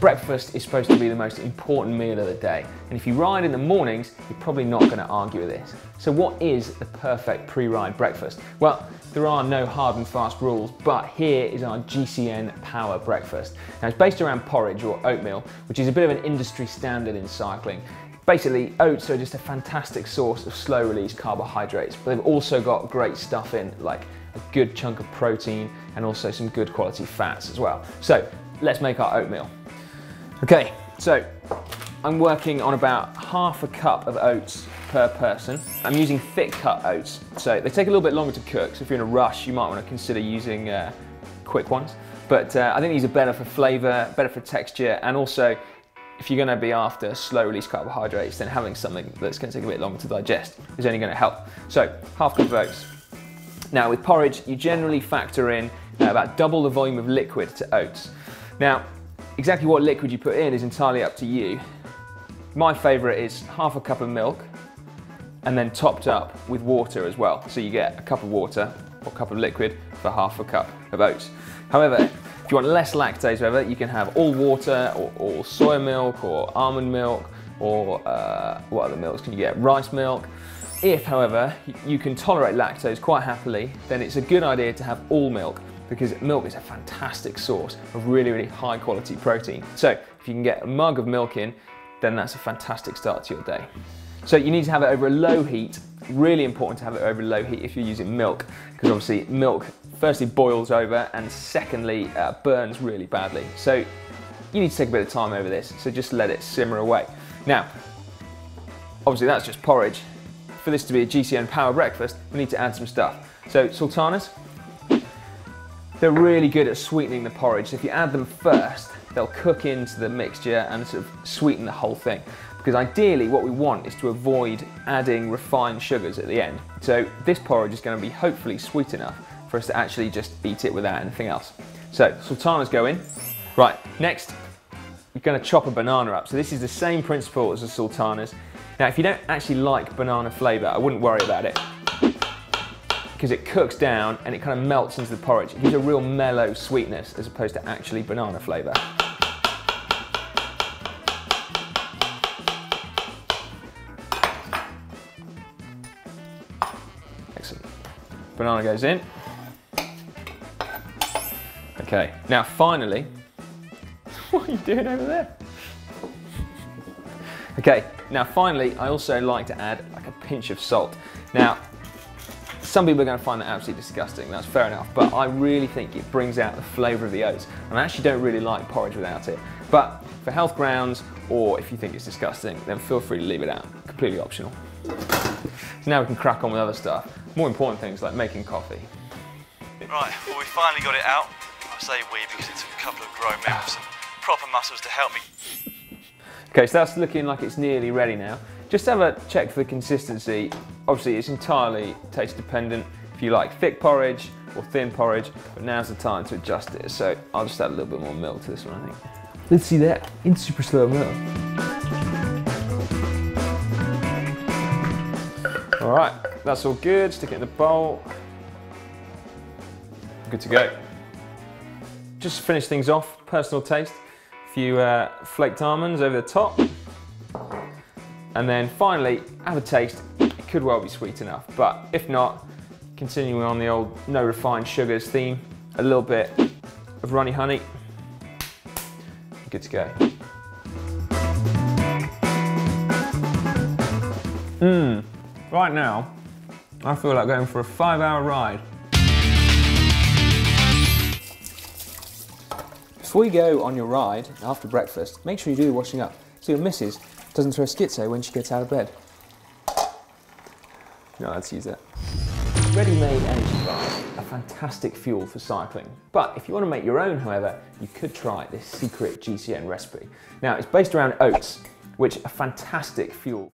breakfast is supposed to be the most important meal of the day. And if you ride in the mornings, you're probably not going to argue with this. So what is the perfect pre-ride breakfast? Well, there are no hard and fast rules, but here is our GCN Power Breakfast. Now it's based around porridge or oatmeal, which is a bit of an industry standard in cycling. Basically, oats are just a fantastic source of slow release carbohydrates, but they've also got great stuff in, like a good chunk of protein and also some good quality fats as well. So let's make our oatmeal. Okay, so I'm working on about half a cup of oats per person. I'm using thick cut oats, so they take a little bit longer to cook, so if you're in a rush, you might want to consider using uh, quick ones. But uh, I think these are better for flavour, better for texture, and also if you're going to be after slow release carbohydrates, then having something that's going to take a bit longer to digest is only going to help. So half cup of oats. Now with porridge, you generally factor in about double the volume of liquid to oats. Now, exactly what liquid you put in is entirely up to you. My favourite is half a cup of milk and then topped up with water as well. So you get a cup of water or a cup of liquid for half a cup of oats. However, if you want less lactose, however, you can have all water or, or soy milk or almond milk or uh, what other milks can you get? Rice milk. If, however, you can tolerate lactose quite happily, then it's a good idea to have all milk because milk is a fantastic source of really, really high quality protein. So if you can get a mug of milk in, then that's a fantastic start to your day. So you need to have it over a low heat. Really important to have it over low heat if you're using milk, because obviously milk firstly boils over and secondly uh, burns really badly. So you need to take a bit of time over this, so just let it simmer away. Now, obviously that's just porridge. For this to be a GCN power breakfast, we need to add some stuff. So sultanas, they're really good at sweetening the porridge. If you add them first, they'll cook into the mixture and sort of sweeten the whole thing. Because ideally what we want is to avoid adding refined sugars at the end. So this porridge is going to be hopefully sweet enough for us to actually just eat it without anything else. So sultanas go in. Right, next we're going to chop a banana up. So this is the same principle as the sultanas. Now if you don't actually like banana flavour, I wouldn't worry about it because it cooks down and it kind of melts into the porridge. It gives a real mellow sweetness as opposed to actually banana flavour. Excellent. Banana goes in. Okay, now finally, what are you doing over there? Okay, now finally, I also like to add like a pinch of salt. Now, some people are going to find that absolutely disgusting, that's fair enough, but I really think it brings out the flavour of the oats. And I actually don't really like porridge without it. But for health grounds, or if you think it's disgusting, then feel free to leave it out, completely optional. So now we can crack on with other stuff. More important things like making coffee. Right, well we finally got it out. I say we because it took a couple of grown men with some proper muscles to help me. Okay, so that's looking like it's nearly ready now. Just have a check for the consistency. Obviously, it's entirely taste dependent. If you like thick porridge or thin porridge, but now's the time to adjust it. So I'll just add a little bit more milk to this one, I think. Let's see that in super slow mo. All right, that's all good. Stick it in the bowl. Good to go. Just to finish things off, personal taste. A few uh, flaked almonds over the top. And then finally, have a taste. It could well be sweet enough, but if not, continuing on the old no refined sugars theme, a little bit of runny honey. Good to go. Mmm, right now, I feel like going for a five hour ride. Before you go on your ride after breakfast, make sure you do the washing up so your missus doesn't throw a schizo when she gets out of bed. No, let's use it. Ready-made energy bars are fantastic fuel for cycling. But if you want to make your own, however, you could try this secret GCN recipe. Now, it's based around oats, which are fantastic fuel.